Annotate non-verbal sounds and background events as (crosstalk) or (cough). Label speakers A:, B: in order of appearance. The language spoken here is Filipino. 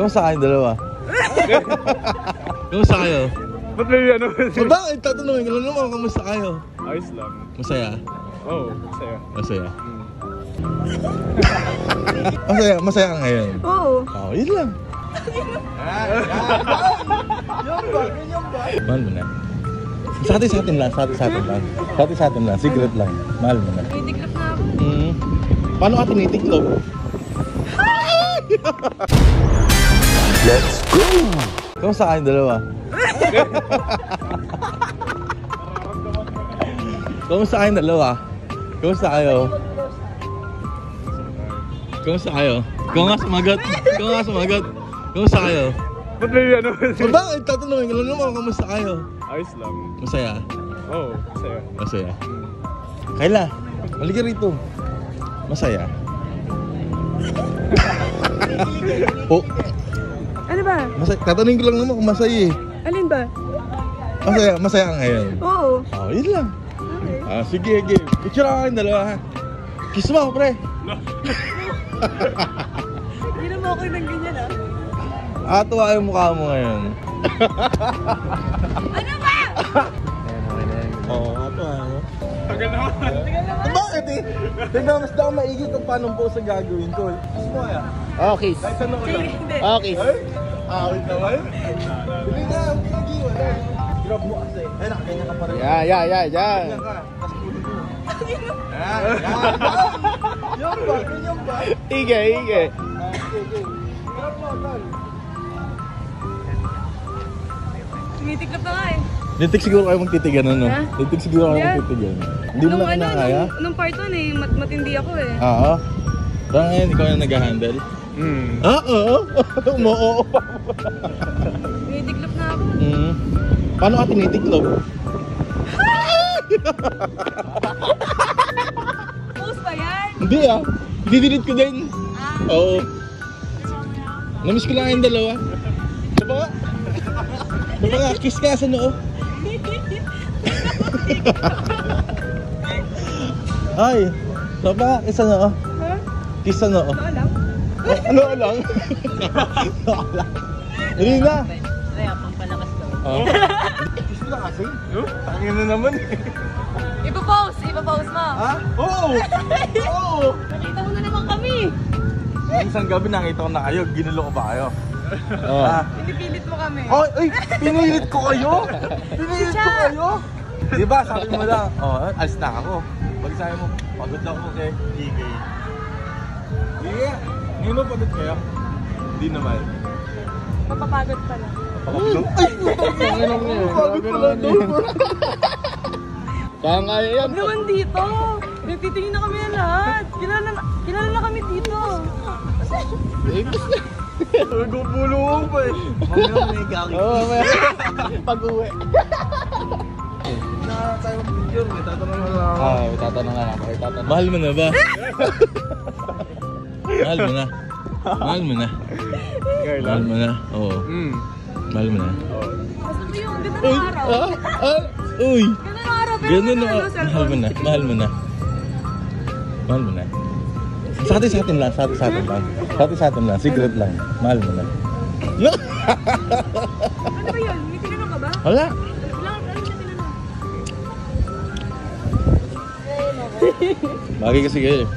A: Kamusta kayong dalawa? (laughs) Kamusta kayo?
B: Ba't may ano?
A: O bakit? Tatanungin ko lang naman, kamusta kayo?
B: Ayos lang.
A: Masaya?
B: Oo, oh, masaya.
A: Masaya?
B: Mm. (laughs)
A: Masaya, masaya ka ngayon?
C: Oo.
A: Oo, yun lang. (laughs) Mahal mo na. Sa atin, sa atin lang, sa atin, sa atin lang. Sa atin, sa atin lang, secret lang. Mahal mo na.
C: Titiklop na ako.
A: Hmm. Paano ka tinitiklop?
D: Let's go!
A: Kamusta kayong dalawa? Kamusta kayong dalawa? Kamusta kayo? Kamusta kayo? Ikaw nga sumagot. Ikaw nga sumagot. Kamusta kayo?
B: Ba't may ano?
A: Bakit? Tatanungin ko lang naman, kamusta kayo?
B: Ayos lang.
A: Masaya?
B: Oo, oh, masaya.
A: Masaya. Kayla, halika rito. Masaya? (laughs) (laughs) oh,
C: Ano ba?
A: masaya. Tatanungin ko lang naman kung masaya eh.
C: Alin ba?
A: Masaya, masaya ka ngayon.
C: Oo.
A: Oh, yun lang.
C: Okay.
A: Ah, sige, sige. Picture ako kayong dalawa ha. Kiss mo ako, pre.
C: Hindi naman ako ng ganyan ah.
A: Ah, tuwa yung mukha mo ngayon. (laughs)
C: Ano ba?
A: Oo, oh, tuwa mo.
B: Tagal naman.
A: Eh, bakit eh? Tignan, mas daw maigi kung paano po sa gagawin ko. Kiss mo kaya.
D: Okay. Okay.
A: Ay, awit naman. Hindi na, ang pinagiwan eh. Grab mo kasi. Ay, nakaganyan ka pa rin.
D: Yeah, yeah, yeah, yeah.
A: Yan, yan. Yan ba? Ba?
D: Ige, ige.
A: Grab mo.
C: Tumitiklop na nga eh.
A: Lintik siguro kayo magtitigan ano?
C: Ha?
A: Lintik siguro kayo magtitigan. Hindi mo na
C: ano,
A: kinakaya?
C: nung, nung part 1 eh, mat matindi ako eh.
A: Oo. Parang ngayon, ikaw na nag-handle.
B: Hmm.
A: Ah, oo. (laughs) Umoo pa.
C: Tumitiklop na ako.
A: Mm. Paano ka tinitiklop?
C: Post ba yan?
A: Hindi ah. Didelete ko din.
C: Ah.
A: Oo. Namiss ko lang kayong dalawa. Diba nga? Diba nga? Kiss ka sa noo. (laughs) Ay. Diba nga? Kiss sa noo. Kiss noo.
C: Ano alam?
A: Oh, ano lang? ano lang? Hindi na.
C: Kaya pampalakas daw.
A: Oh. (laughs) Kiss mo na kasi. Tangin na naman eh.
C: Ipapost! Ipapost mo!
A: Ha? Oo! (laughs) Oo!
C: Nakita mo na naman kami!
A: Isang gabi nakita ko na kayo, ginulo ko ba kayo? Oo. Ah.
C: Pinipilit mo kami.
A: Ay, ay, pinilit ko kayo? Pinilit ko kayo? Di ba, sabi mo lang, oh, alis na ako. Pag sabi mo, pagod ako kay DK. Ngayon mo pagod kayo? Hindi naman.
C: Mapapagod pa lang.
A: Ay, pagod pala doon.
D: Kaya nga yan.
C: Huwag naman dito! Nagtitingin na kami na lahat! Kilala na, kilala na kami dito!
A: Nagpupulong pa eh. Mamaya may gagi.
D: Oo, may pag-uwi.
A: Na tayo picture, may tatanong na lang ako.
D: Ah, may tatanong nga ako. May tatanong.
A: Mahal mo na ba? (laughs) Mahal mo na. Mahal mo na.
B: Kaya
A: Mahal mo na. Oo.
B: Hmm.
A: Mahal mo na.
C: Gusto mo yung ganda ng araw?
A: Ah! Ah! Uy!
C: Ganda ng araw pero
A: Ganun na.
C: ano,
A: Mahal mo na. Mahal mo na. Mahal mo na. Sa atin, sa atin lang. Sa atin, sa atin lang. Sa atin, sa atin lang. Secret lang. Mahal mo na. No!
C: Ano ba yun? May tinanong ka ba?
A: Wala. Bagay kasi kayo eh.